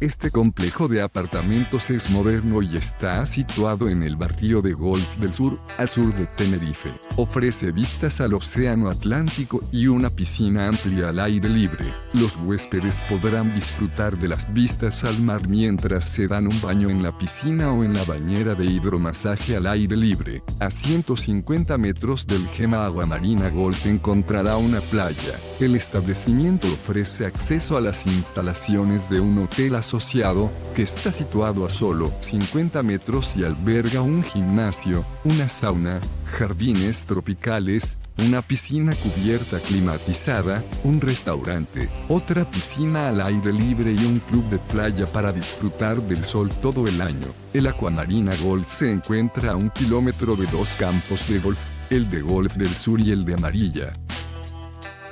Este complejo de apartamentos es moderno y está situado en el barrio de Golf del Sur, al sur de Tenerife. Ofrece vistas al Océano Atlántico y una piscina amplia al aire libre. Los huéspedes podrán disfrutar de las vistas al mar mientras se dan un baño en la piscina o en la bañera de hidromasaje al aire libre. A 150 metros del Gema Agua Marina Golf encontrará una playa. El establecimiento ofrece acceso a las instalaciones de un hotel asociado, que está situado a solo 50 metros y alberga un gimnasio, una sauna, jardines tropicales, una piscina cubierta climatizada, un restaurante, otra piscina al aire libre y un club de playa para disfrutar del sol todo el año. El Aquamarina Golf se encuentra a un kilómetro de dos campos de golf, el de Golf del Sur y el de Amarilla.